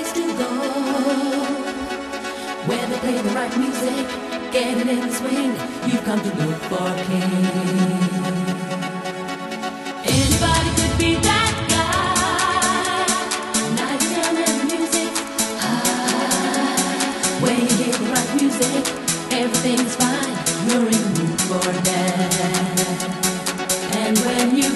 place to go. Where they play the right music, getting in the swing. You've come to look for a king. Anybody could be that guy. Music. Ah, when you hear the right music, everything's fine. You're in the mood for that. And when you